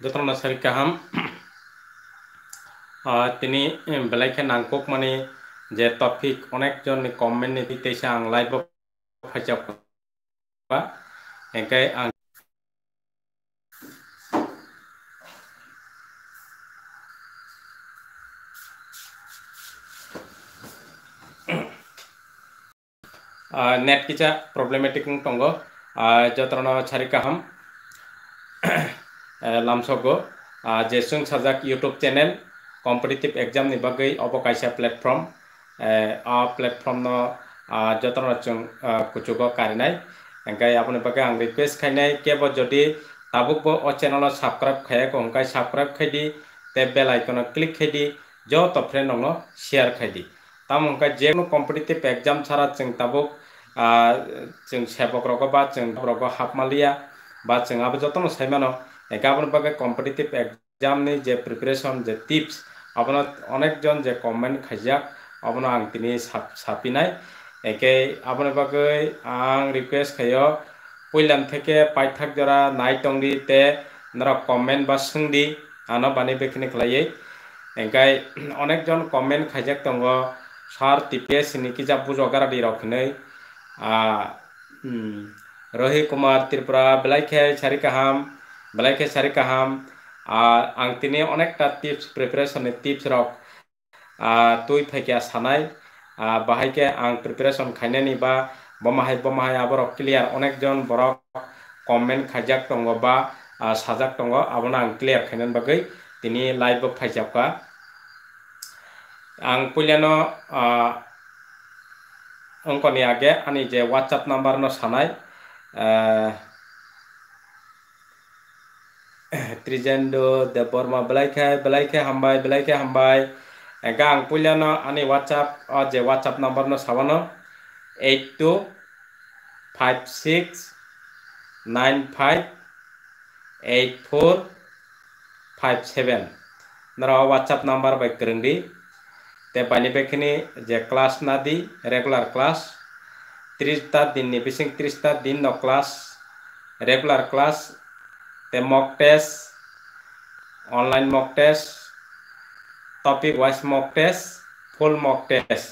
যতনা সারি কাহাম তিনি বেলাইখে নাংকক মানে যে টপিক অনেকজন কমেন্ট নিতে আং লাইভ ফাইজাব এঙ্কাই আং net kita problematic ng tongo jotrono chari kaham lamsogo jesung sajak youtube channel competitive exam ni bagai obo kaisa platform a platform no jotrono chung kuchugo karinai engkai apni bagai ang request khainai kebo jodi tabuk bo o channel subscribe khaya ko engkai subscribe khaidi te bell icon click khaidi jo to friend no share khaidi hingka je কোনো competitive exam ছাড়া তাবো जों सेबक रग बा जों रग हाबमालिया बा जों अब जतन सेमानो गाबन बागे कम्पिटिटिव एग्जाम नि जे प्रिपरेशन जे टिप्स আপনার অনেকজন যে কমেন্ট খাইজাক আপনার আং তিনি সাপিনাই একে আপনার বাকে আং রিকুয়েস্ট খাইও পইলাম থেকে পাইথাক যারা নাই টংদি তে নারা কমেন্ট বা সুংদি আনো বানি বেখিনি খাইয়ে এঙ্কাই অনেকজন কমেন্ট খাইজাক দঙ্গ সার টিপিএস নিকি যা বুঝগারা দি রখিনই Kumar Tripura Belaike cari kaham Belaike cari kaham ang tini অনেকটা টিপস প্রিপারেশনের টিপস রক তুই থেকে সানাই বাহাইকে আং প্রিপারেশন খাইনানি বা বমাহাই বমাহাই আবার ক্লিয়ার অনেকজন বড় কমেন্ট খাইজাক দङ বা সাজাক দङ আবনা আং ক্লিয়ার খাইনান বাগৈ তিনি লাইভ ফাইজাকা ang pulyano ongkoni age ani je whatsapp number no sanai trijendo de borma belaike belaike hambai belaike hambai ega ang pulyano ani whatsapp o je whatsapp number no sabano 82 56 95 84 57 nara whatsapp number by kerengdi te bani bekini je class na di regular class ত্রিশটা দিন নি বিসিং ত্রিশটা দিন ন class regular class তে mock test online mock test topic wise mock test full mock test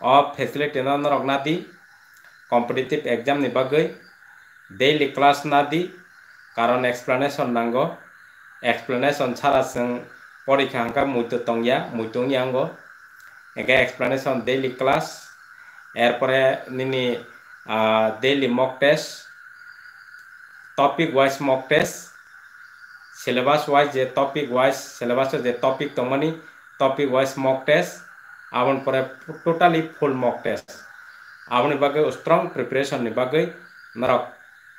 অ facility ন রক না দি কম্পিটিটিভ এক্সাম নি বাগৈ ডেইলি ক্লাস না দি কারণ এক্সপ্লেনেশন নাঙ্গো এক্সপ্লেনেশন ছাড়া जों পরীক্ষা হাঙ্কা মুইতো টংয়া মুইতংয়াঙ্গো again explanation ডেইলি ক্লাস এরপরে নিনি daily mock test topic wise mock test syllabus wise যে টপিক ওয়াইজ সিলেবাস যে টপিক তোমানি টপিক ওয়াইজ মক টেস্ট আপন পরে টোটালি ফুল মক টেস্ট আপনি বাকি স্ট্রং প্রিপারেশন বাকি নরক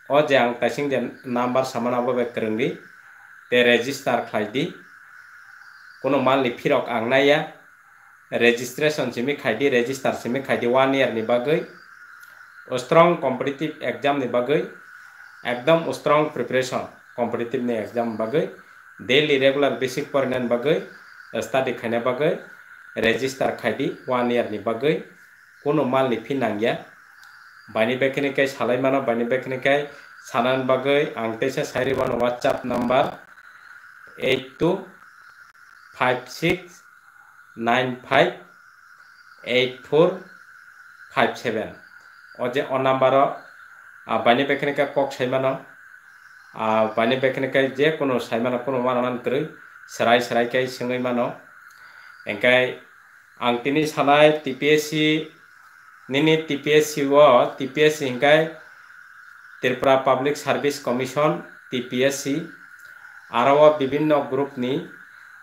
ও যে আং তাইসিং যে নাম্বার সামানাবো বেকরঙ্গি তে রেজিস্টার খাই দি কোনো মানলি ফিরক আং নাইয়া रेजिस्ट्रेशनसिम खायदि रेजिस्टारसिम खायदि वान इयारनि बागै स्ट्रं कम्पिटिटिभ एग्जामनि बागै एकदम स्ट्रंग प्रिपेरेसन कम्पिटिटिभनि एग्ज़ाम बागै डेलि रेगुलार बेसिक फरायनायनि बागै स्टाडि खायनाय बागै रेजिस्टार खादी वान इयारनि बागै कुनु मालनि फिन नांगिया बायनि बेखिनिखाय सालायमानो बायनि बेखिनिखाय सानानि बागै आंतैसे सारिबानो WhatsApp number eight two six nine five eight four five seven. অজে অ নাম্বার বাইনে বেখেনিকা কক সাইমানো বাইনে বেখেনিকাই যে কোনো সাইমানো কোনো মানান করে সেরাই সেরাইকাই সঙ্গই মানো। এঙ্কাই আং তিনি সানাই টিপিএসসি নিনি টিপিএসসি ও TPSC হিংকাই Tripura public service commission TPSC আরও বিভিন্ন গ্রুপনি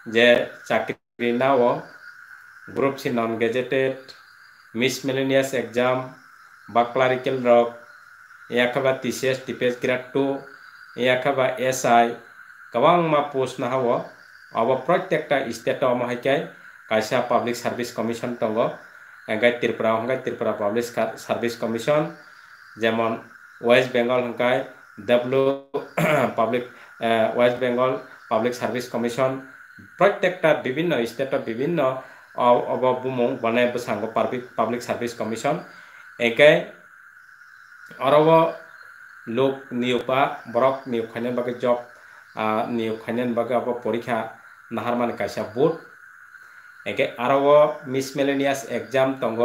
যে চাকরি নাও। Group C non gazetted miscellaneous exam বা ক্লারিক্যাল রক এখবা টিসিএস টিপেস গ্রেড টু এখবা এস আই গবংমা পোস্ট না হব অব প্রত্যেকটা স্টেট অমহাইকাই কাইসা পাবলিক সার্ভিস কমিশন টঙ্গ এঙ্গাই ত্রিপুরা হঙ্গাই ত্রিপুরা পাবলিক সার্ভিস কমিশন যেমন West Bengal হঙ্কাই W public West Bengal public service commission প্রত্যেকটা বিভিন্ন স্টেট বিভিন্ন अब बुमौँ भन्ने बुसाङको पब्लिक पब्लिक सर्भिस कमिसन एकै अरब लोक नियोग बा ब्रक नियोग खैन बगे जब नियोग खैन बगे अब परीक्षा नहार मान कैसा बोर्ड एक अरब मिस मेलेनियस एग्जाम तंग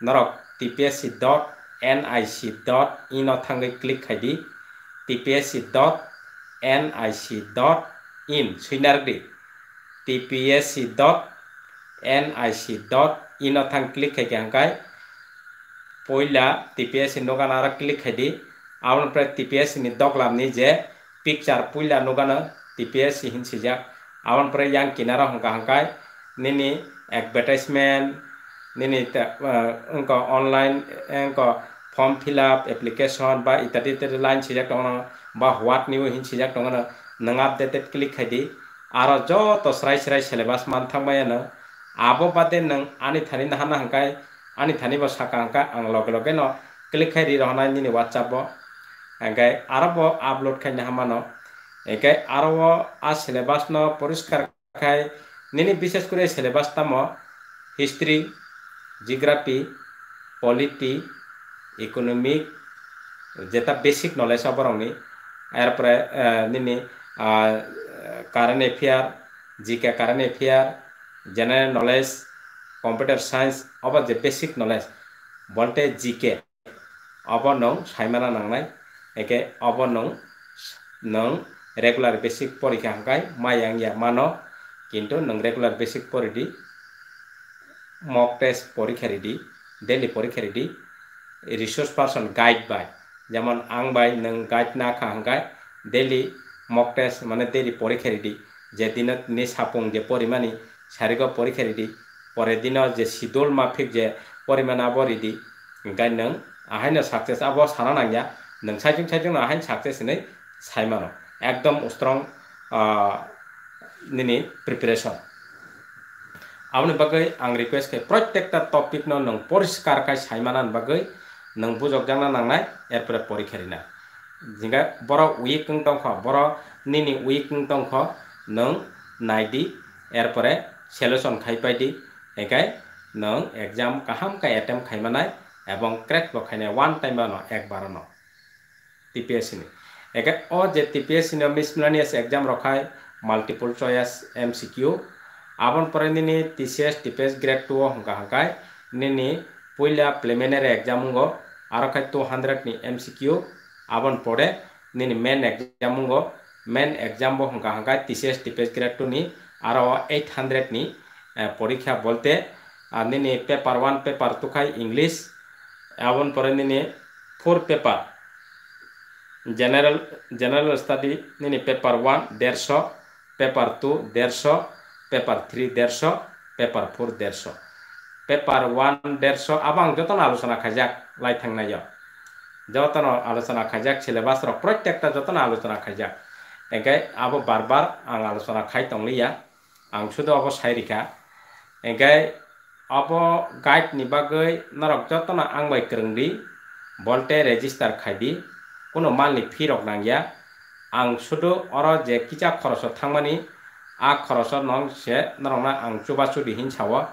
नरक TPSC dot N I C dot in Athang click खाई TPSC dot N I C dot in सुनारग्री tpsc dot nic dot in अथांग क्लिक है क्या हंकाय पहला टीपीएस नोगा क्लिक है आउन आवण पर टीपीएस नि दक लामनी जे पिक्चर पहला नोगा न टीपीएस हिन सिजा आउन पर यांग किनारा हंका हंकाय निनी एडवर्टाइजमेंट निनी उनका ऑनलाइन उनका फॉर्म फिलअप एप्लीकेशन बा इत्यादि इत्यादि लाइन सिजा टोंगना बा व्हाट न्यू हिन सिजा टोंगना नंगा देते क्लिक है click khadi aro joto srai srai syllabus man thangmaya no abo bade nang ani thani na hana hangkai ani thani bo saka hangka ang loge loge no click khadi rohna nini whatsapp bo hangkai aro bo upload khai na hamano একে আরও আ syllabus ন পরিষ্কার খাই নিনি বিশেষ করে সিলেবাসটা ম history geography polity economic যেটা বেসিক নলেজ অবরংনি এরপরে নিনি current affair GK current affair general knowledge computer science of যে বেসিক নলেজ বলতে জিকে অব নং সাইমানা নাंनाय একে অব নং নং রেগুলার বেসিক পরীক্ষা হাঙ্কাই মায়াং ইয়া মানো কিন্তু নং রেগুলার বেসিক পরিদি mock test পরীক্ষা রেডি ডেলি পরীক্ষা রেডি রিসোর্স পার্সন গাইড বাই যেমন আং বাই নং গাইড না খাহাঙ্গাই ডেলি মক টেস্ট মানে ডেলি পরীক্ষা রেডি যে দিনত নি সাপুং, যে পরিমাণি শারীরিক পরীক্ষা রেডি পরের দিন যে শিডিউল মাফিক যে পরিমাণ আব রেডি গাই নং, আহাইনো সাকসেস আব সানা নাঙ্গিয়া নং সাইজों সাইজों আহাইন সাকসেস नै সাইমানো একদম স্ট্রং নিনি preparation aboni bagai ang request kai protekta topik no nang poriskar kai saimanan bagai nang bujok jangna nangnai erpore porikharina जिंगा बर उइकं टंख बर निनि उइकं टंख नंग नायदि एर परे सेलेक्शन खाइपाइदि एकाय नंग एग्जाम काहाम का एटेम खाइमानाय एवं क्रैक बखाइने वान टाइम बानो एक बार न टीपीएससी नि एकाय ओ जे टीपीएससी नि मिसलानियस एग्जाम रखाय मल्टीपल चॉइस एमसीक्यू आबन परे निनि टीसीएस टीपीएस ग्रेड 2 हंका हंकाय निनि पहिला प्रिलिमिनरी एग्जाम गो आरो खाय 200 नि MCQ abon pore nini main exam ngo main exam bo hongka hangkai TCS TPS grade 2 ni aro 800 ni পরীক্ষা বলতে, আর নিনি পেপার ওয়ান পেপার তুখাই ইংলিশ এমন পরে নিনি four paper general general study নিনি পেপার ওয়ান দেড়শো পেপার টু দেড়শো paper three দেড়শো পেপার ফোর দেড়শো। পেপার ওয়ান দেড়শো, আবাং যতন আলোচনা খাইজাক, লাই থাংনায় যতন আলোচনা খাইজাক সিলেবাস রক প্রত্যেকটা যতন আলোচনা খাইজাক। এঙ্কাই আবো বারবার আং আলোচনা খাই তংলিয়া আং শুধু অব সাইরিখা এঙ্কাই অব গাইড নি বাগৈ নরক যতন আং বাই ক্রংদি বলতে রেজিস্টার খাইদি কোনো মালনি ফি রক নাঙ্গিয়া। আং শুধু অর যে কিচা খরচ থাংমানি a khoroso nong se narongna ang chuba chudi hin chawo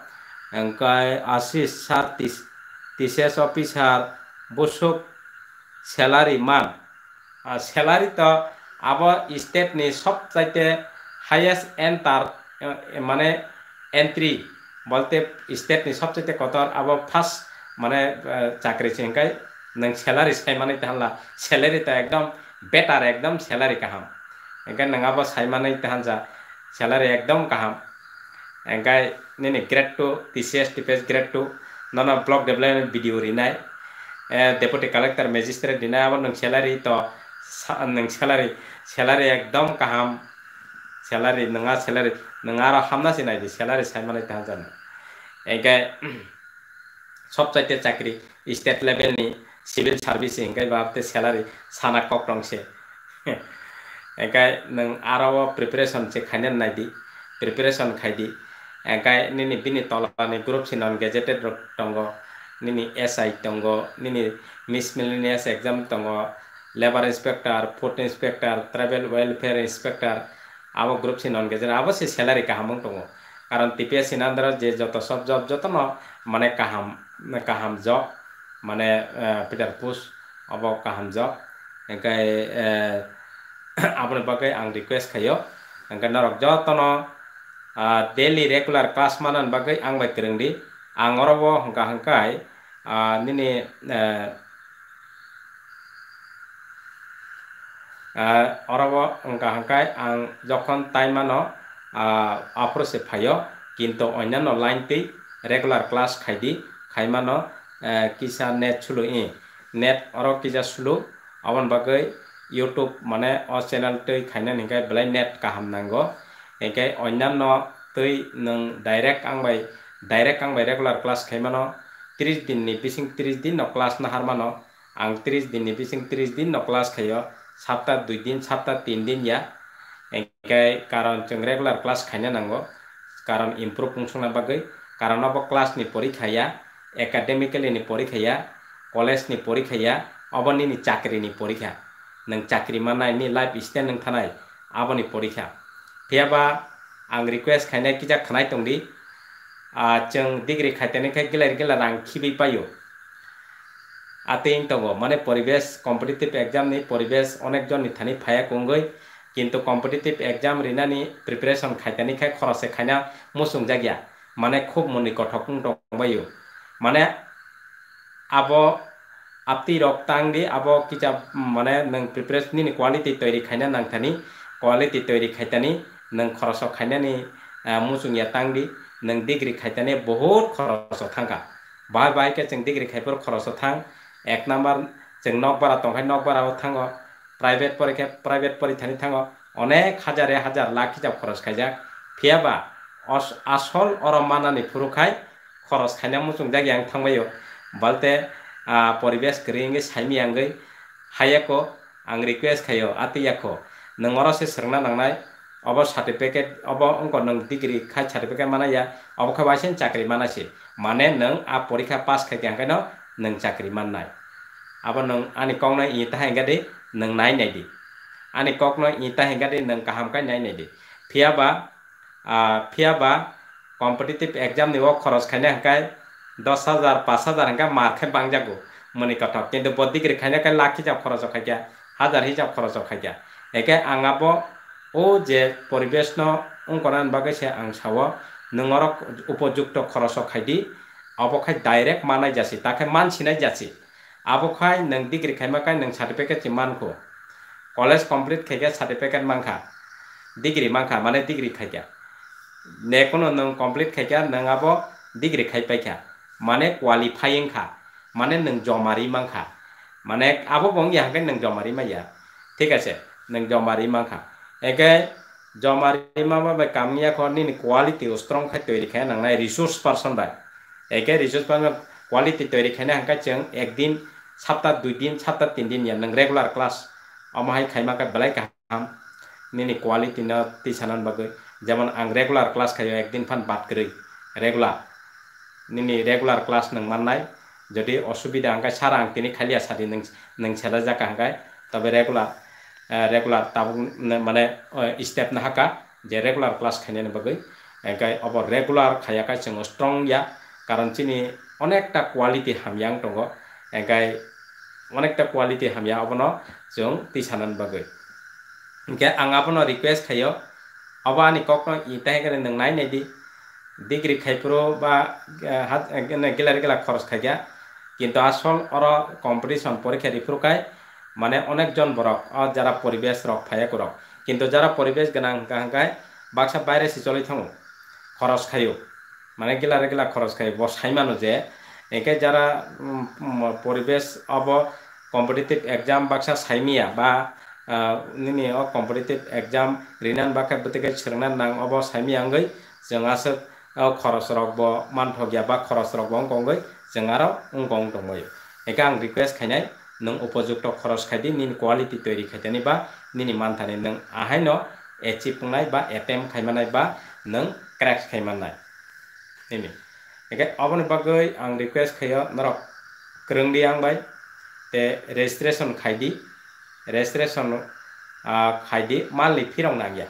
angkai asis sar tis tises officer salary মান। স্যালারি তো আবার স্টেট নি সবচাইতে হাইয়েস্ট এন্টার মানে এন্ট্রি বলতে স্টেট নি সবচাইতে কত আবার ফার্স্ট মানে চাকরি চেঙ্কাই নং স্যালারি সাইমানে তাহলা স্যালারি তো একদম বেটার একদম স্যালারি কাহাম। এখানে নঙাবো সাইমানে তাহান যা salary ekdom kaham engkai nini grade 2 TCS TPS grade 2 nono block development video dinai abo nang salary to nang salary salary ekdom kaham salary nanga salary nanga ro hamna sinai di salary saimane tahan jana engkai সবচাইতে চাকরি state লেভেলনি civil service এঙ্কাই বাবতে salary সানা কক রংসে engkai nang arawa preparation che khainen naidi preparation khaidi engkai nini bini tolani group sinon gazetted tongo nini SI tongo nini miscellaneous exam tongo labor inspector food inspector travel welfare inspector abo group sinon gazetted abo se salary kahamung tongo কারণ TPS সিনান্দার যে যত সব job যত ন মানে কাহাম কাহাম job মানে Peter Push abo kahamjok engkai aboni bagai ang request kayo engkai norok jotono daily regular class manan bagai ang bai kerengdi আঙৰবো Hakka হংকাই নিনে অৰব Hakka হংকাই আং যখন টাইমান আপ্ৰচে ফায় কিন্তু অন্যান্য লাইনতেই ৰেগুলাৰ ক্লাছ খাই দি খাইমান কিছা নেট চুলো ই নেট অৰ কিজা চুলো আমন বাকৈ ইউটিউব মানে অ চেনেলটোই খাইনান হিংকাই বেলেগ নেট কাহাম নাংগ এনেকৈ অন্যান্য তৈ নং ডাইৰেক্ট আংবাই डाइरेक्ट आं रेगुलार क्लास खाइमानो त्रिस दिन नि बिसिं त्रिस दिन न क्लास नहार मानो आं त्रिस दिन नि बिसिं त्रिस दिन न क्लास खाइयो सप्ताह दुई दिन सप्ताह तीन दिन या एंकाय कारण जों रेगुलार क्लास खाइनो नांगौ कारण इम्प्रुव फुंसंना बागै कारण अब क्लासनि परीक्षाया एकाडेमिकेलिनि परीक्षाया कलेजनि परीक्षाया अब निनि चाकरिनि परीक्षा नों चाकरि मावनाय नि लाइफ स्टाइल नों थानाय आबनि परीक्षा गैयाबा आं रिकुवेस्ट खायनाय किजा खानाय दंदि ceng digri khatene khai gila gila rang kibi payo. Ate ing togo mane poribes competitive exam ni poribes onek jon ni tani paya kinto competitive exam rina ni preparation khatene khai korose khanya musung jagia mane kub muni kotokung tong bayo. Mane abo apti rok tang di abo kicap mane neng preparation ni ni quality toiri khanya nang tani quality toiri khatene neng korosok khanya ni eh, musung ya di. नों degree खाइताने बहुत खरस थांगा bye bye के जों degree खाइफोर खरस थां एक number जों नक बारा तंखाय नक बाराबो थाङो प्राइभेट परीक्षा प्राइभेट परीक्षानि थाङो अनेक हाजारे हाजार लाख हिसाब खरस खाइजाक फियाबा आसल अरम मानानै फुरुखाय खरस खाइना मुसुं जागे आं थांबायो बालते परिबेश गोरिङै साइमि आङै हायाखौ आं रिकुवेस्ट खायो आतैयाखौ नों अरसे सोंना नांनाय अब सर्टिफिकेट अब अंक नंग डिग्री खा सर्टिफिकेट माना या अब खा बाइसन चाकरी मानासे माने नंग आ परीक्षा पास खाई गयांगै न नंग चाकरी माननाय अब नंग आनि कौन इ ताहेंगादे नंग नाय नायदि आनि कौन इ ताहेंगादे नंग काहामखाय नाय नायदि फियाबा फियाबा कम्पिटिटिव एग्जाम निव खरच खायना हंखाय दस हजार पाँच हजार हंखा मार्के बांगजागो मनि कथा किन्तु बदिग्री खायना खाय लाखि जाब खरच खाय गया हाजार हिसाब खरच खाय गया एके आंगाबो ও যে পরিবেশ ন বাকে সে আং সাও নঙর উপযুক্ত খরচ খাইদি অবখাই ডাইরেক্ট মানাই যাসি তাকে khai nang degree khaima kai nang certificate chi manko college complete khaika certificate mangkha degree mangkha mane degree khaika ne kono nang complete khaika nang abo degree khai paikha mane qualifying kha মানে নং জমারি মাংখা মানে আবো বং ইয়াকে নং জমারি মাইয়া ঠিক আছে নং জমারি মাংখা একে জমারি মামা বাই কামিয়া খনি কোয়ালিটি স্ট্রং খাই তৈরি খায় নাংনাই রিসোর্স পারসন বাই একে রিসোর্স পারসন কোয়ালিটি তৈরি খায় হাঙ্কা जों একদিন sabta dui din sabta tin din ya nang regular class. Amahai khaima ka belai kaham nini quality na tisanan bagai যেমন আং রেগুলার ক্লাস খাইও একদিন ফান বাদ করে রেগুলার নিনি রেগুলার ক্লাস নং মাননাই যদি অসুবিধা হাঙ্কায় সারা আং তিনি খালিয়া সারি নং নং ছেলা জাকা হাঙ্কায় তবে রেগুলার রেগুলার মানে step step na haka je regular class khaine ne bagai gai abo regular khaya ka কারণ চিনি অনেকটা কোয়ালিটি হামিয়াং দো এঙ্কাই অনেকটা কোয়ালিটি হামিয়া অবন जों তিসানান বাগৈ। এঙ্কে আং আপন রিকোয়েস্ট খাই অব আনি কক ইতাই নাই নাই ডিগ্রি খাইপুরো বা হাত গেলার গেলা খরচ খাইয়া কিন্তু আসল অর কম্পিটিশন পরীক্ষা রিফ্রুকায় মানে অনেকজন বরক আর যারা পরিবেশ রক্ষায় করক কিন্তু যারা পরিবেশ গান গায় বাক্সা বাইরে চলে থাকু খরচ খাইও মানে গিলা গিলা খরচ খাই বসাই মানু যে একে যারা পরিবেশ অব কম্পিটিটিভ এক্সাম বাক্সা সাইমিয়া বা নিনি অ কম্পিটিটিভ এক্সাম রিনান বাক্সা গতিকে সেরনার নাং অব সাইমিয়াঙ্গই জঙাস খরচ রকব মানভগিয়া বা খরচ রকব অঙ্কই জঙারও অঙ্ক অঙ্ক একে আং রিকুয়েস্ট খাইনায় दंगै एका आं रिक्वेस्ट खायनाय नों उपयुक्त खरस खायदि निन क्वालिटी तैरि खायतानि बा निनि मानथानि नों आहायनो एचिभ बा एटेम खायमानाय बा नों crack खायमानाय निनि Oke, abon bagai ang request kaya narok kereng di ang bay te registration khaidi registration khaidi mali firong na gya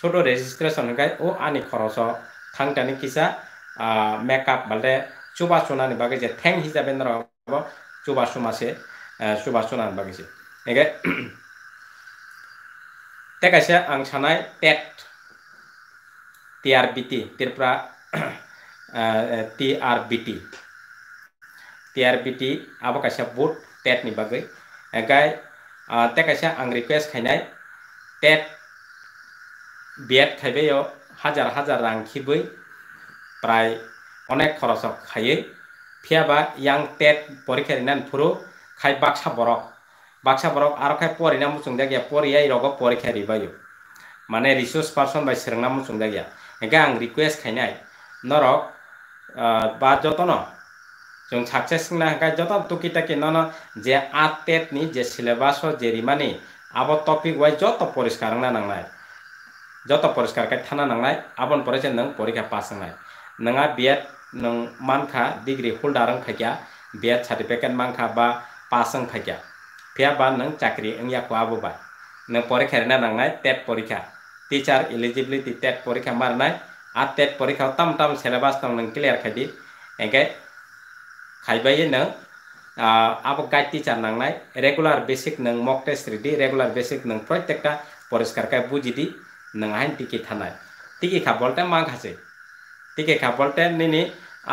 ছোট রেজিস্ট্রেশন গাই ও আনি খরচ থাংটানি কিসা মেকআপ বালে চুবা চুনানি বাগে যে ঠ্যাং হিসাবে নরব chuba sumase chuba sunan bagise ege te kaisa ang sanai tet TRBT Tirpra TRBT TRBT abo kaisa boot tet ni bagai engai te kaisa ang request khainai tet biat khaibeyo hajar hajar rang khibui prai অনেক খরচ খাইয়ে ফিয়াবা young TET পরীক্ষা রিনান ফুরু খাই বাক্সা বরক বাক্সা বরক আর খাই পরিনা মুচুং জায়গা পরিয়াই রগ পরীক্ষা রিবায়ু মানে রিসোর্স পার্সন বাই সেরংনা মুচুং জায়গা এগে আং রিকুয়েস্ট খাইনাই নরক বা যতন जों साक्सेस ना हांगा जत टुकी टाकी न जे आ टेट नि जे सिलेबास जे रिमानि आबो टपिक वाइज जत परिष्कार ना नांनाय जत परिष्कार काय थाना नांनाय आबन परे नों परीक्षा पास नांनाय नोंहा बिएड नों मानखा डिग्री होल्डार फाइया बिएड सार्टिफिकेट मानखा बा পাসং খাইকা ফিয়া বা নং চাকরি ইয়াকু আবুবাই নং পরীক্ষার না নাংনাই টেট পরীক্ষা টিচার এলিজিবিলিটি টেট পরীক্ষা মার নাই আর টেট পরীক্ষা তাম তাম সিলেবাস নং নং ক্লিয়ার খাইদি এগে খাইবাই ন আবো গাইড টিচার নাই রেগুলার বেসিক নং mock test ready regular basic নং প্রত্যেকটা পরিষ্কার কে বুঝি দি নাই টিকি থানায় টিকি খা বলতে মা খাছে টিকি খা বলতে নিনি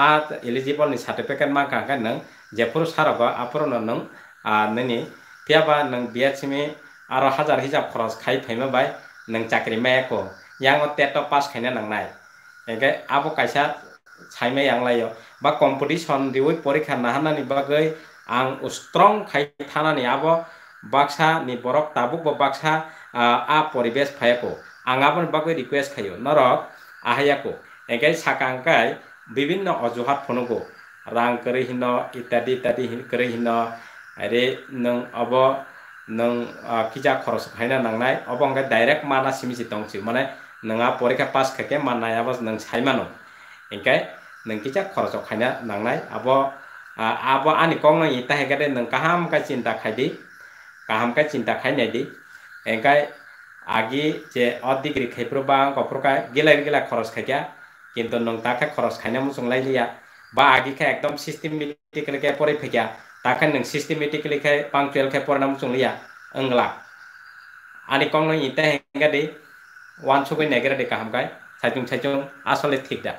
আর এলিজিবল নি সার্টিফিকেট মা খাঙ্কা নং जेफोर सारोबा आफोरावनो नों नोंनि फियाबा नों बिहासिमे आरो हाजार हिजाब खरस खाइ फैमाबाय नों साख्रि मायाखौ याङो टेटआव पास खायनो नांनाय एखाय आब' कायसा सायमा यांलायो बा कम्पिटिसन दिवै परिखा नाहानानि बागै आं स्ट्रं खाइ थानानै आब' बाक्सानि बरफ टाबुक बा बाक्सा आ परिबेस फायाखौ आं आबोनि बागै रिकुवेस्ट खायो नरक आहायाखौ एखाय साखांखाय বিভিন্ন অজুহাত ফনগো rang kerihno. Itadi tadi kerihno ari nung obo nung kija kaina nang nangnai obo angka direct mana simisi tongchi mane nunga pas kake mana ya abas nung saimano engkai nung kija kaina nang nangnai abo abo ani kongno ita hekare nung kaham ka cinta khaidi kaham ka cinta khaina di. Engkai agi je odi kri kai khaipro bang koproka gila gila koros khakya kinto nung takha koros, khaina musung lai liya. বা आगे एकदम systematically के पढ़े फैया ताकि नों systematically के punctual के परिणाम चुनिया अंगला आने कौन नों इतना हैंगा दे वन सौ कोई नेगेरा दे कहम गाय साइचुं साइचुं आसले ठीक दा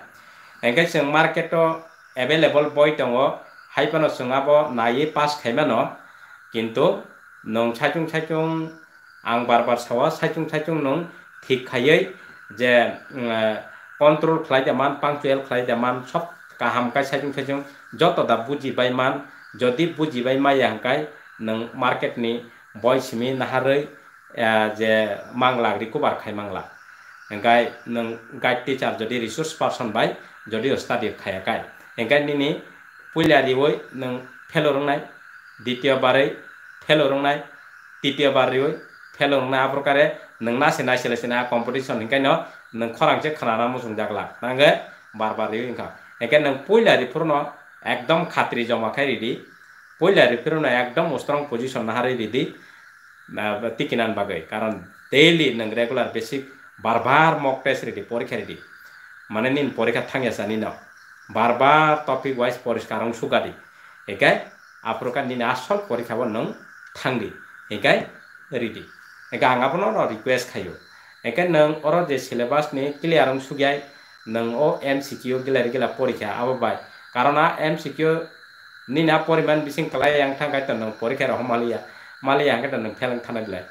हैंगा जों मार्केट अवेलेबल बय दङ हाइपानो सोङाबो नायै पास खाइमानो किन्तु नों साइचुं साइचुं आं बार बार सावा साइचुं साइचुं नों ठीक खायै जे कन्ट्रल खालायदामान पांक्चुएल खालायदामान सब কাহামকাই সাইজুং সাইজুং যতদা বুঝিবাই মান যদি বুঝিবাই মাইয়াহাই নং মার্কেটনি বয়সিমি নাহারৈ যে মাংলাগ্রিকো বারখাই মাংলা গাই নং গাইড টিচার যদি রিসোর্স পার্সন বাই যদি স্টাডি খায়াকাই এঙ্গাই নিনি পুইলারি ওই নং ফেলো রংনাই দ্বিতীয়বারই ফেলো তৃতীয় তৃতীয়বারই ওই ফেলো রংনাই আপ্রকারে নং নাসে নাইসে নাইসে না কম্পিটিশন হিঙ্কাই ন নং খরাংচে খানা মুসুম জাগলা নাঙ্গে বারবারই ইঙ্কা এখানে নং পইলারি ফুরনো একদম খাতরি জমাখাই রিদি পইলারি ফুরনো একদম স্ট্রং পজিশন হারি রিদি তিকিনান বাগৈ কারণ ডেইলি নং রেগুলার বেসিক বারবার মক টেস্ট রেডি, পরীক্ষা রেডি। মানে নিন, পরীক্ষা থাঙ্গেসা নিনাও বারবার টপিক ওয়াইজ পরিষ্কার সুগাদি একাই আপ্রকার নিন আসল পরীক্ষা নং থাঙ্গি। একাই রেডি একা আঙাপন রিকুয়েস্ট খাইও। একাই নং অর যে সিলেবাস নি ক্লিয়ার সুগিয়ায় nang o MCQ gila gila porikha abo bai. Karena MCQ ni na poriman bising kelaya yang tang itu tanang porikha roh malia malia yang kai tanang ya. ya phelang thana gila.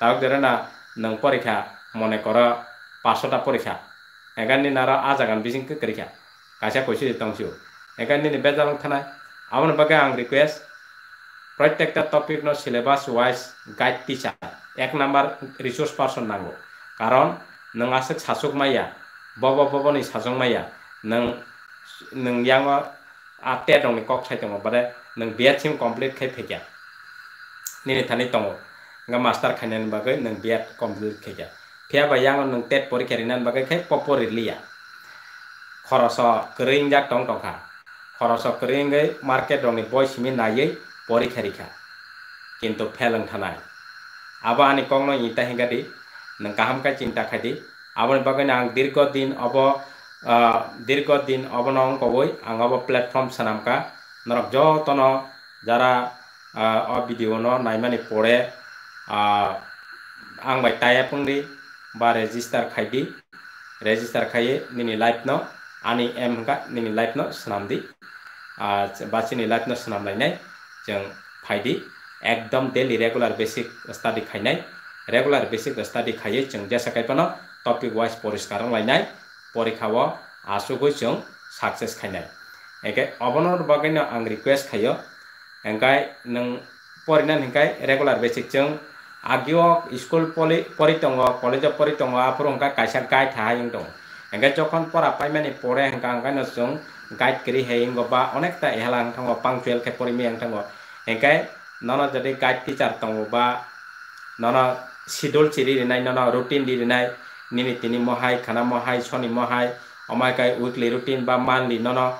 Tawak dera na nang monekora mone koro pasota porikha egan ni nara ajagan bising ke kerikha kasya itu. tangsiu egan ni bejalang thana. Amon baga ang request. প্রত্যেকটা topic ন syllabus wise guide teacher ek number resource person নাঙ্গো কারণ asik hasuk সাসুক মাইয়া baba baba ni sajong maya. Nang nang yang a te dong ni kok khai tong bare nang bia chim komplit khai peja ni ni thani tong nga master khanen bagai nang bia complete khekya phia ba yang nang tet pori kerinan bagai khai popori liya khoros kering jak tong tong kha. Khoros kering ge market dong ni boy na naiye pori kinto কিন্তু ফেলং থানায় ani আনি কংন ইটা হেঙ্গাদি nang kaham ka cinta kadi abo bagai nang dirgo din abo dirgo din abo nong koboi ang abo platform sanam ka norok jotono jara o video no naimani pore ang bai taya pungdi ba register khaidi register khaye nini live no ani em hingka nini live no snamdi ba chini live no snam lainai जों फायदि एकदम daily regular basic study खायनाय regular basic study खायै जों जेसा खायफानो topic wise परिष्कार लायनाय परीक्षाओ आसुगै जों success खायनाय एके अबनर बागैनो आं रिक्वेस्ट खायो एंगाय नों परिनान हिंगाय रेगुलार बेसिक जों आगियो स्कुल परि परि दङ कलेज परि दङ आफोर हंगा कायसा गाइड थाहायं दं एंगाय जखन परा पाइमानि परे हंगा हंगानो जों गाइड करि हेयंग बा अनेकता एहालां थाङो पांचुएल खे परिमियां थाङो एंगाय ननो जदि गाइड टीचार दङ बा ननो শিডিউল চিৰি দিনাই ন ৰুটিন দি দিনাই nini tini mohai mo mohai shoni mohai omakai weekly routine ba monthly nono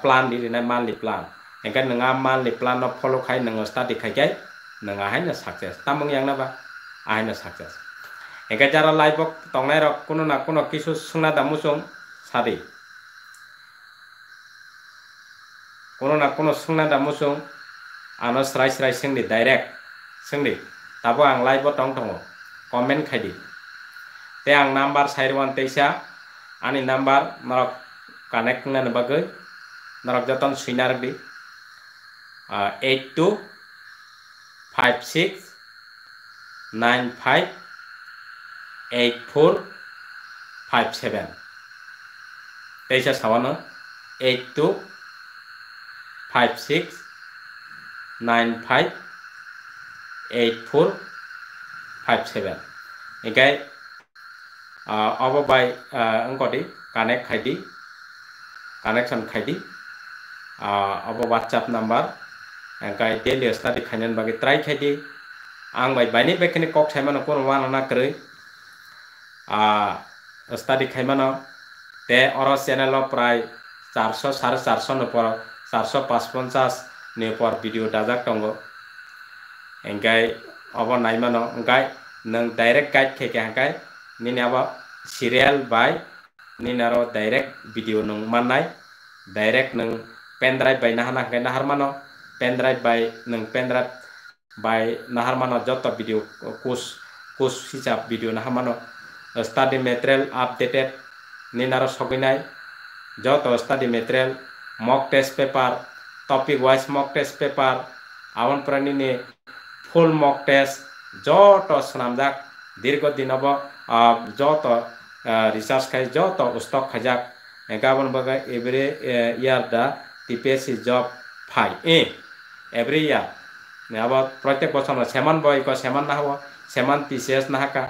plan di rina manli plan. Engka nanga manli plan no follow kai nenga study kai kai nanga hai na success. Tamung yang na ba haina success. Engka jara live ok tongnai rok kuno na kuno kisu sungna damusung sari. Kuno na kuno sungna damusung ano srai srai singdi direct singdi tabo ang live tong tong komen khai di. Te ang number sairwan teisa ani number narok connect na bagai narok five six nine five eight four five seven teisa sawano eight two five six nine five uh, over by uh, ngodi connect khaidi connection khaidi uh, over whatsapp number angkai daily study khainen bagi try khaidi ang bai bani bekini kok khaimana kon wana na kre uh, study khaimana te oro channel prai 400 450 no por 455 ne por video dajak tongo angkai abo naimano angkai nang direct guide kheke angkai by nini aro direct video nung manai direct nang pendrive by nahana engkai nahar mano pendrive by nang pendrive by nahar mano joto video kus kus hisab video nahar mano study material updated nini aro soginai joto study material mock test paper topic wise mock test paper awon prani ni full mock test যত স্নামজাক দীর্ঘদিন হব যত research খাই যত উস্তক খাইজাক গাবন বাগা every year the TPSC job phi এ এভরি ইয়ার আবার প্রত্যেক বছর সেমান বয় সেমান না হব সেমান টিসিএস না হাকা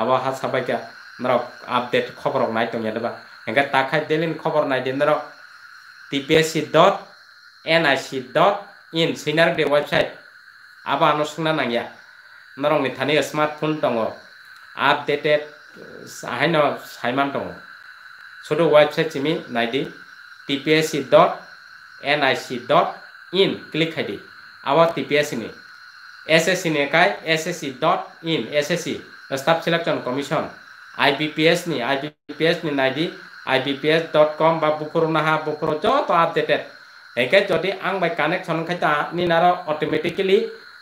আবার হাত সাবাইকা নরক আপডেট খবর নাই তো দেবা এঙ্গা তাখাই দিলিন খবর নাই দিন নরক TPSC dot NIC dot in sinner website sungna nangya narong ni thani smartphone tongo updated haino saiman tongo ছোটো ওয়েবসাইট চিমি নাইদি TPSC dot NIC dot in, click খাইদি আবার টিপিএসসি নি। এসএসসি নে কাই SSC dot in, SSC, staff selection commission. IBPS নি IBPS নি নাইদি IBPS dot com বা বুকুর নাহা বুকুর যত আপডেটেড। একে যদি আং বাই কানেকশন খাইতা নি নার automatically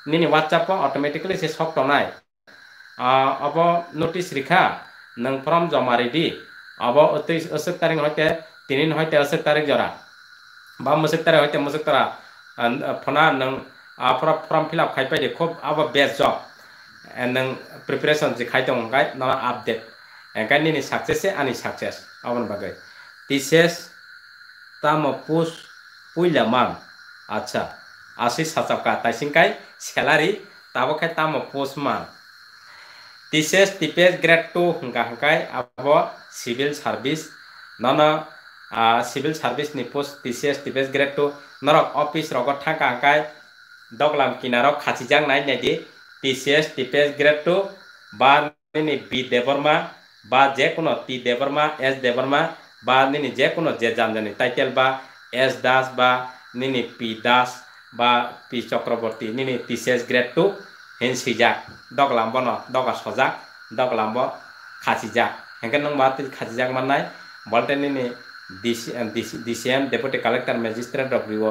nini whatsapp ko automatically se sok abo notice rikha nang from joma ready abo ötৈ ösök tarik hoite tinin hoite ösök tarik jora ba musik tarik hoite musik tara phona nang afra from fill up khaipai de khub abo best job and nang preparation je khai tong gai na update engkai nini success ani success abon bagai thesis tamo push puila man acha asi sachapka taisingkai salary tabo khai TCS TPS grade two গাহকাই আব civil service non civil service নিপোচ টিচেছ টিপেছ grade two. নৰক office ৰগত থাক গাহকাই দকলাম কিনাৰক খাচিজাং নাই নেদি টিচেছ টিপেছ grade two বা নিনি B দেৱৰ্মা বা যিকোনো টি দেৱৰ্মা এছ দেৱৰ্মা বা নিনি যিকোনো যে যাম টাইটেল বা এছ দাস বা নিনি পি দাস বা পি চক্ৰৱৰ্তী নিনি টিচেছ গ্ৰেড টু। হেন চিজাক দক লাম্ব ন দক সজাক দক লাম্ব খাচিজাক হেঁকে নং বা খাচিজাক মান নাই বলটেনি নি D C M deputy collector magistrate রবিব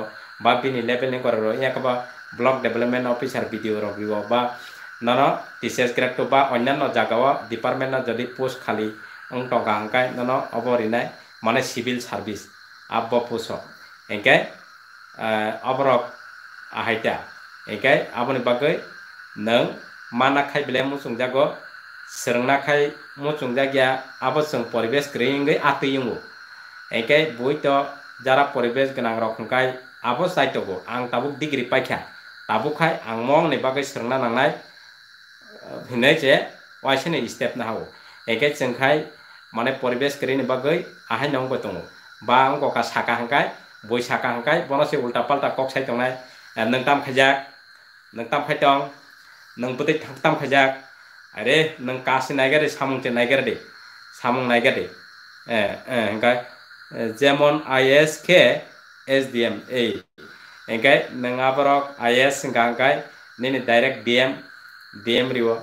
বা বিনি লেভেল নিয়ে করার ইয়াক বা ব্লক ডেভেলপমেন্ট অফিসার বিডিও রবিব বা নন টিসিএস গ্রেক্ট বা অন্যান্য জায়গাও ডিপার্টমেন্ট যদি পোস্ট খালি অং টকা হাঁকাই নন অবরিনাই মানে সিভিল সার্ভিস আব্ব পোস এঁকে অবরক আহাইটা এঁকে আপনি বাকে বাগৈ নং মানা খাই বিলে মুসুং জাগো serengna khai muchung jagya abo chung poribesh kringoi atuyungu এঙ্কাই বই তো যারা পরিবেশ গনাং রক হংকাই abo saitogo ang tabuk degree paikha tabukhai ang mong ni bagai serna nangnai hinai je waisene step na hawo eke chengkhai মানে পরিবেশ করিনি বাগৈ আহাই নং বতঙ্গো বা আং ককা সাকা হাঙ্কাই বই সাকা হাঙ্কাই বনসে উল্টা পাল্টা কক সাই তংনাই নং তাম খাইজাক নং তাম খাইতং নং বুতै থাকতাম খাইজাক আরে নং কাসি নাইগারে সামুংতে নাইগারে দে সামুং নাইগারে এ হাঙ্কাই যেমন আইএস কে SDM A engkai nengaborok IS engkai nini direct DM DM riwo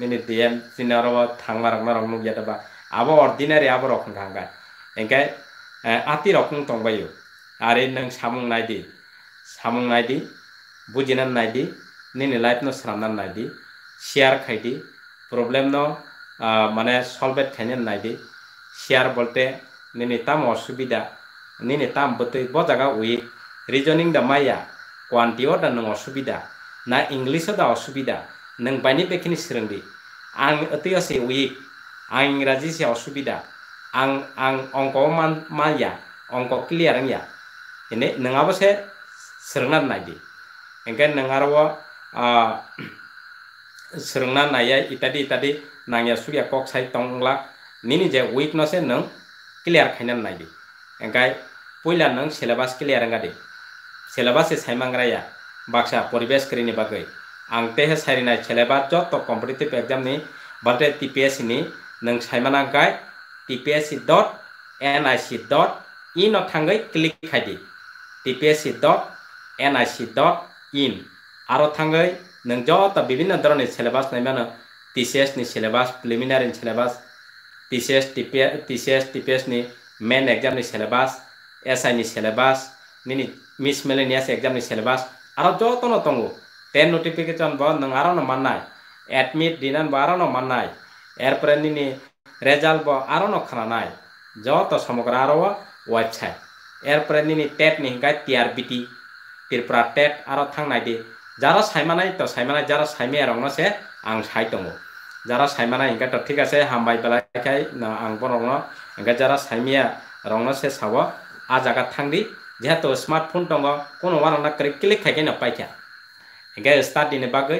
nini DM sinaro thangmarok marok nugya daba abo ordinary aborok engkai engkai ati rok nung tongbayo are nang samung naidi samung naidi bujinan naidi nini life no nini life no sranan naidi. Share khaidi. Problem no uh, mane solve khanen naidi. Share bolte nini tam osubida nini tam betoi bojaga ui. Reasoning da maya quantity or da nong osubida na english da osubida nang bani bekini srengdi ang atiya se ui. Ang ingraji se subida, ang ang ongko man maya. Ongko clear ya ini nang apa se srengnan naidi. Engkan nang arwa सरना नाया इत्यादि इत्यादि नाया सूर्य कक सै तंगला निनी जे उकनसे नों clear खाने नाइदे एंकाय पैला नों सिलेबास क्लियर गादे सिलेबास सैमांग्राया बक्सा परिवेश करनी बगे आं तेह सारीना सिलेबास जत कम्पिटेटिव एग्ज़ाम बारे टी पी एस सी नों सैमानाय T P S C dot N I C dot in थे क्लिक खादे T P S C dot N I C dot in আৰু থাঙ্গাই নং যত বিভিন্ন ধৰণৰ চিলেবাস নাইমানো টি চি এছ নি syllabus preliminary syllabus T C S T P T C S T P S নি main exam syllabus S I নি syllabus নি মিছ মেলে চিলেবাস আৰু যতন তংগো টেন নটিফিকেশ্যন বা নং আৰু ন মান্নাই এডমিট দিনান বা আৰু ন মান্নাই ইয়াৰপৰা নি নি ৰেজাল্ট বা আৰু ন খানা যত সমগ্ৰ আৰু ৱেবছাইট ইয়াৰপৰা নি নি TET নিশিকাই T R B T TET আৰু থাং দিয়ে যাৰা চাইমা নাই তো চাইমা নাই যাৰা চাইমে আৰু ন চে আং চাই তং যাৰা চাইমা নাই এংকা তো ঠিক আছে হাম্বাই পেলাই খাই আং বৰ এংকা যাৰা চাইমিয়া ৰং নে চাব। আ জাগাত থাংদি যিহেতু স্মাৰ্টফোন দ কোনো ৱাৰ কৰি ক্লিক খাইকে নাপায় খা এংকা ষ্টাৰ্ট দিনে বাকে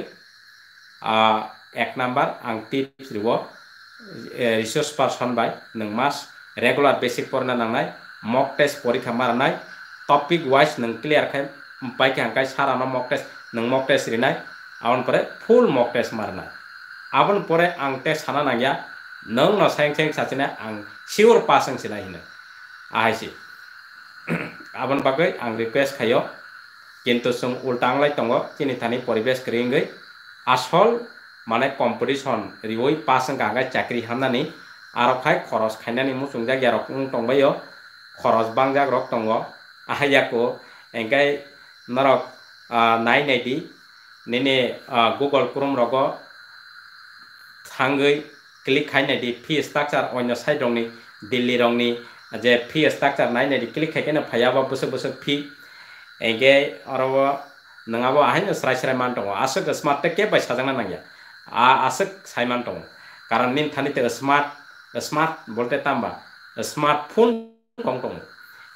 এক নাম্বাৰ আং টিপ দিব। ৰিচাৰ্চ পাৰ্চন বাই নং মাছ ৰেগুলাৰ বেচিক পঢ়া নাংনাই মক টেষ্ট পৰীক্ষা মাৰা নাই টপিক ৱাইজ নং ক্লিয়াৰ খাই পাইকে হাংকাই সাৰ আনা মক টেষ্ট नों मक टेस्ट रिनाय आवन परे फुल मक टेस्ट मारनाय आवन परे आं टेस्ट साना नांगिया नों न सें सें सासेना आं सिवर पास आं सिना हिनो आहायसि आवन बागै आं रिक्वेस्ट खायो किन्तु जों उल्टांलाय दङ तिनि थानि परिबेश क्रियेंगै आसल माने कम्पिटिसन रिवै पास गांगा चाकरि हामनानै आरखाय खरस खायनानै मुसुंजा ग्यारक उं दंबायो खरस बांजाग्रक दङ आहायाखौ एंगाय नरक nainaidi nene uh, google chrome rogo thangai klik khainaidi fee structure onya side rongni delhi rongni je fee structure nainaidi klik khai kena phayaba busuk busuk fee ege arawa nangaba ahanya srai srai man tong asuk smart ke ba sajangna nangya. A asuk sai man tong karan nin thani te smart smart bolte tamba smartphone kong kong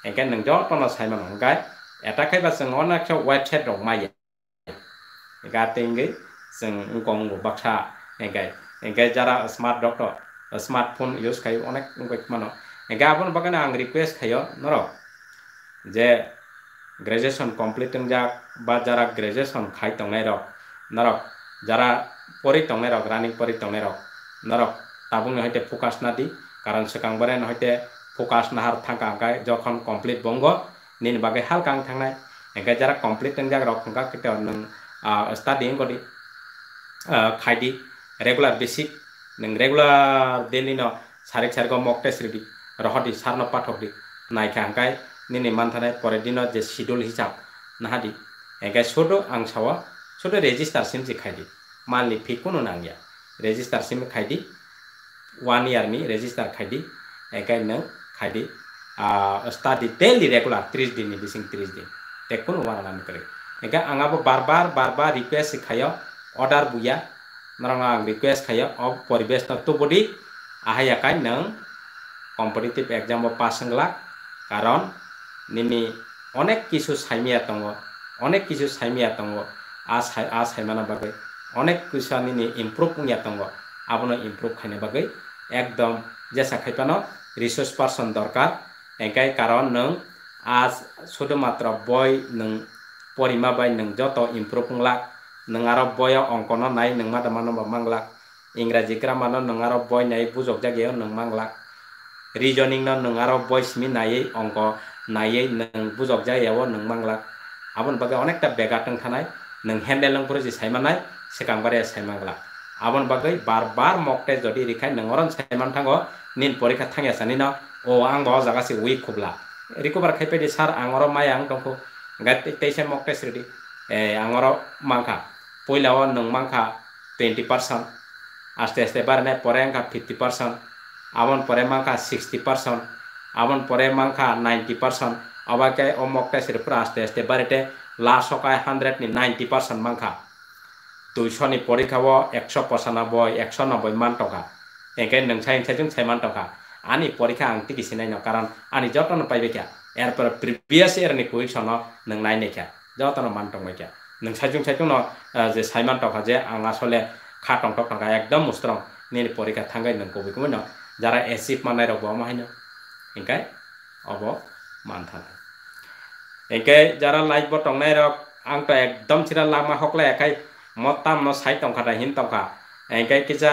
ege nang jor tona sai man ongai atakai ba sing ona kha white chat rong mai ga tengai sing ngkong go baksha engai engai jara smart doctor smartphone use khai onek ngoi mano engai abon bagana ang request khayo noro je graduation complete যাক বা যারা graduation খাই টংনাই rock নরক যারা পরি টংনাই rock running পরি টংনাই rock নরক তাবুং হইতে ফোকাস না দি কারণ সেকাংবারে হইতে ফোকাস নাহার থাকা যখন কমপ্লিট বঙ্গ নিন বাগে হালকা আং থাংনাই এঙ্কাই যারা কমপ্লিট টংজাক রক থাকা কেটে নং স্টাডি গদি খাইদি রেগুলার বেসিক নং রেগুলার ডেলি ন সারেক সারেক মক টেস্ট রেডি রহদি সারন পাঠকদি নাইকা হাঙ্কাই নিনি মানথানায় পরের দিন যে শিডিউল হিসাব ang sawa choto register sim ji khaidi manli fee kuno nangya register sim khaidi one year ni register khaidi engkai nang khaidi está de daily regular 3 din ni dising 3 din te kun wan lan kare ega anga bo bar bar bar bar request khaya order buya marang request khaya of paribesh tatto bodi ahaya kai nang competitive exam bo pass angla karon nini onek kisu saimiya tongo onek kisu saimiya tongo as as hemana bagai onek kisu nini improve kun ya tongo abono improve khane bagai ekdom jesa khaipano resource person dorkar একাই কারণ নং আজ শুধুমাত্র বই নং পরিমা by নং যত improve নং আরও বয় অঙ্কন নাই নং মাদা মানো মাংলাক ইংরাজি গ্রামানো নং আরও বই নাই বুজক জায়গায় নং aro voice mi nai ongko nai nung bujok jai yawo nung mangla abon bagai অনেকটা বেগা টং থানাই নং হ্যান্ডেল নং যে সাইমানাই সেকাং বারে সাইমাংলা আবন বাগৈ বারবার মকটে যদি রিখাই নংরন সাইমান থাঙ্গো নিন পরীক্ষা থাঙ্গে সানি না ও আং ব জাগাসি উইক খুবলা রিকভার খাইপেদি সার আঙর মাই আং দংখো গাই তেইসে মকটে সিরদি এ আঙর মাংখা পয়লাও নং মাংখা টুয়েন্টি পার্সেন্ট আস্তে আস্তে বারে পরে আংখা fifty percent abon pore mangka 60 persen abon pore mangka 90 persen abakai omok tes pura aste aste barete la sokai 100 ni 90 persen mangka. দুইশো নি পরীক্ষাও একশো পঁচানব্বই একশো নব্বই মান টকা একে নং সাই সাইজুং সাই মান টকা আনি পরীক্ষা আংটি কিছু নাই কারণ আনি যতন পাইবে কে এরপর প্রিভিয়াস ইয়ার নি কুয়েশন নাই নেখা যতন মানটং কে সাইচুং সাইচুং যে সাইমান টক যে আং আসলে খাটং টক টাকা একদম মুস্ত্রং নি পরীক্ষা থাঙ্গাই নেন কবি কমে যারা এসিপ মানাই রব মাহিন এঙ্কাই অব মানথা এঙ্কাই যারা লাইক বটং নাই রক আং একদম ছিলা লামা হকলা একাই মতাম ন সাইটং খাটা হিন টকা। এঙ্কাই কিছা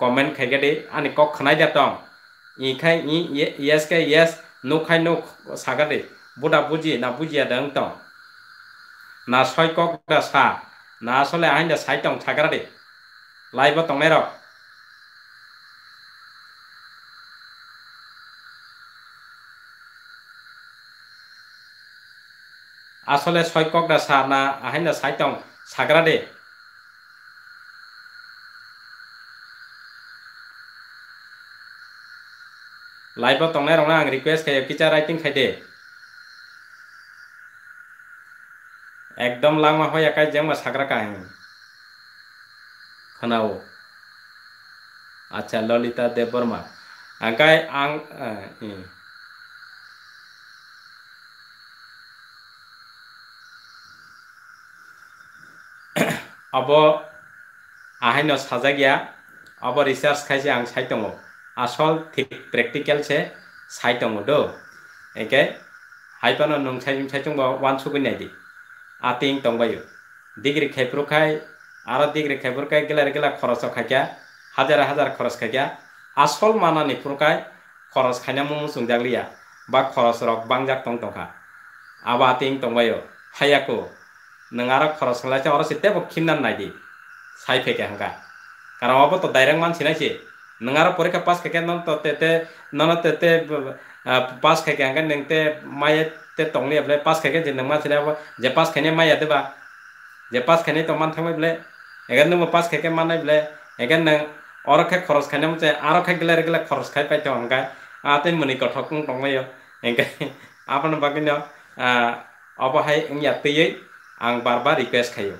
এঙ্কাই কিসা কমেন্ট খাইগে আনি কক খানাই দিয়া টং। ইখাই ই ইয়েস কে ইয়েস নো খাই নো সাগাদে বুডা বুজি, না বুজিয়া দং টং। না ছয় কক দা সা, না আসলে আইন দা সাই টং সাগারা দে লাইভ টংনাই রক আসলে সৈককটা সা, না আহাইনা সাইতং সাগ্রা দে लाइव तंगना रंगना आं रिक्वेस्ट खायो किचा राइटिंग खाइदे एकदम लांग हो या काय जेमा सागरा का है खनाओ अच्छा ललिता देव बर्मा आंकाय आं अब आहायनो साजा गया अब रिसार्च खायसे आं साइट दङ asol thik practical se sai tong do eke hai pa non nong sai jung sai chung ba wan su gun nai a ting tong ba yu digri khai pro khai ara digri khai pro khai gelar gelar khoros khai kya হাজার হাজার খরচ খাইয়া আসল মানা নিফুরকাই খরচ খাইনা মুং সুংজাগলিয়া বা খরচ রক বাংজাক টং টংখা আবা তিং টংবায়ো হাইয়াকো নং আর খরচ খাইছে আর সেতে বক্ষিনান নাইদি সাই ফেকে হাঙ্গা কারণ অব তো ডাইরেক্ট মানছি নাইছে Nengara pori ka pas keke non to tete non to tete pas keke angka neng te maya te tong lia ble pas keke jin neng ma sila ba je pas kene maya te ba je pas kene to man thame ble egan neng ma pas kake mana ble egan neng ora kake koros kane mo te ara kake gele regila koros kake pai to angka a te muni ko tokung tong mayo engka apa neng bakin yo apa hai eng yat te ang bar bar request kayo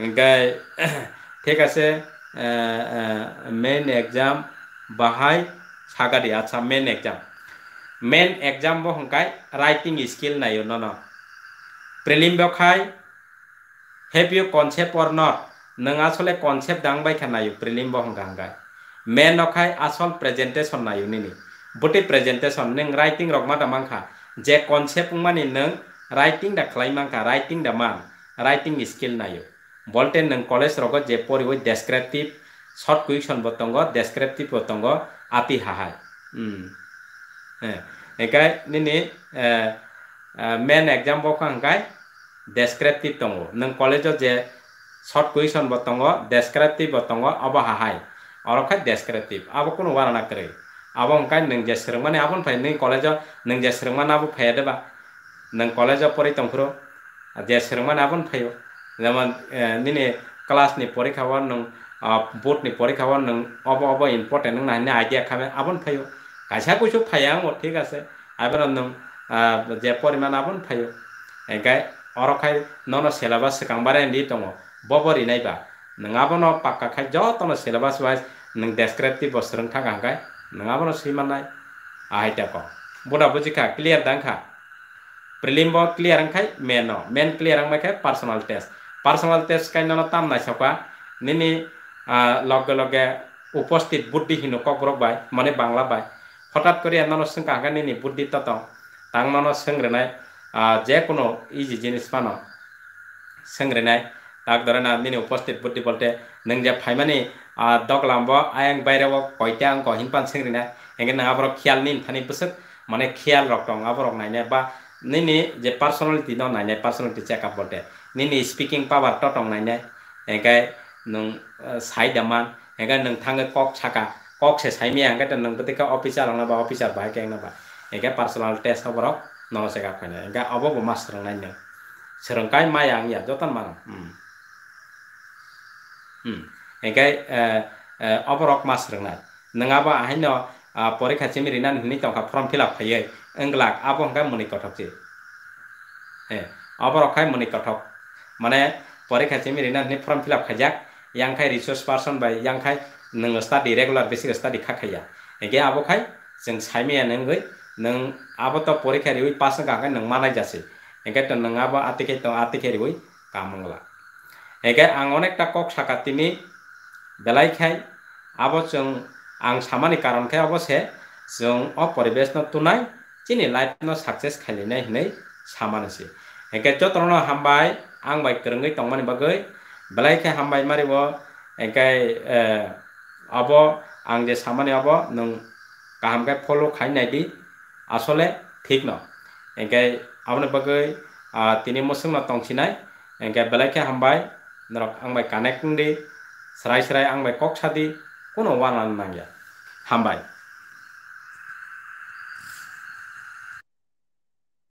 engka teka se main exam বাহাই সাগারি আচ্ছা main exam main exam বো হংকাই writing skill নাইও ন prelim বখাই have you concept or not নং আসলে concept দাংবাই খানাইও prelim বো Hakka হংকাই main নখাই আসল presentation নাইও নিনি বটে প্রেজেন্টেশন নং রাইটিং রকমা দামাংখা যে কনসেপ্ট মানি নং writing da klaimangka writing da man writing skill nayo bolte nang college rogo je pori oi descriptive short question botongo descriptive botongo ati hahai hmm eh ekai nini main exam bo kangkai descriptive tongo nang college je short question botongo descriptive botongo aba hahai orokai descriptive abo kono warana kare abo ngkai nang je sereng mane abon phai nang college nang je sereng mana abo phai deba nang college pori tongkhro je serman abon phayo যেমন দিনে ক্লাসনি পরীক্ষা হওয়ার নং বোর্ডনি পরীক্ষা হওয়ার নং of of important নং নাহনে idea খাবে আবন ফাইও কাছা কিছু ফাইয়া আমার ঠিক আছে আবার নং যে পরিমাণ আবন ফাইও এগাই অরখাই নন সিলেবাস সেখাংবারে দি দङ ববরি নাইবা নङাবন পাক্কা খাই যতন সিলেবাস ওয়াইজ নং ডেসক্রিপটিভ বস্ত্রং থাকাঙ্কাই নङাবন সিমানাই আহাইটা ক বুড়া বুঝিখা ক্লিয়ার দাংখা প্রিলিম্ব ক্লিয়ার খাই মেন মেন ক্লিয়ার খাই personal test test kai nono tam nai sakwa nini লগে লগে উপস্থিত বুদ্ধি হিনো ককরক বাই মানে বাংলা বাই। হঠাৎ করে নানো সঙ্গে আগানি নি বুদ্ধি তত তাং নানো সংগ্রেনাই যে কোনো ইজি জিনিস পানো সংগ্রেনাই তাক ধরে না নিনি উপস্থিত বুদ্ধি বলতে নং যে ফাইমানি দগলাম্ব আয়াং বাইরেও কয়টা অঙ্ক হিনপান সংগ্রেনাই এগে না আবার খেয়াল নিন থানি বসত মানে খেয়াল রক দং আবার নাইনে বা নিনি যে পার্সোনালিটি ন চেক আপ বলতে। নিনি স্পিকিং পাওয়ার টটং নাইনে এগাই nung sai daman enga nung thang kok chaka kok se sai mi anga nung bete ka officer lang ba officer ba ke na ba enga personal test oborok no se ka phane enga obo bo master nai ne serang kai ma yang ya jotan man hmm hmm enga oborok master nai nanga ba hai no পরীক্ষা চিমিরি না নি তংকা form fill up খাইয়ে এংলাক আবো হাঙ্কা মনি কঠক যে হ্যাঁ আবার অখাই মনি কঠক মানে পরীক্ষা চিমিরি না নি form fill up খাইজাক yang khai resource person by yang khai nang study regular basic study kha khaya ege abo khai jeng saime nang goi nang abo to porikha ri pass ga ga nang manai jase ege to nang abo atike to atike ri kamangla ege ang অনেকটা cock সাকা তিনি বেলাই খাই আবো जों आं सामानि कारण खाय अबसे जों अ परिवेश न तुनाय चिनि लाइफ न सक्सेस खालिनाय हनै सामानसि एके जतरन हामबाय ang bai kerengei tongmani bagai belai ke hambai mari bo engkai abo ang je samani abo nung kaham kai polo kai nai di asole thik no engkai amne bagai tini musim na tongsinai engkai belai ke hambai norok ang bai connecting di serai serai ang bai kok sadi kuno wanan nangya hambai